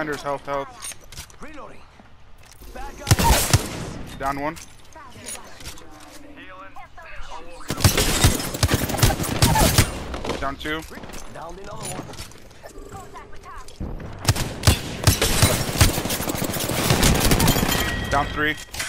Finder's health, health. Reloading. Bad guy. Down one. Down two. Down another one. Down three.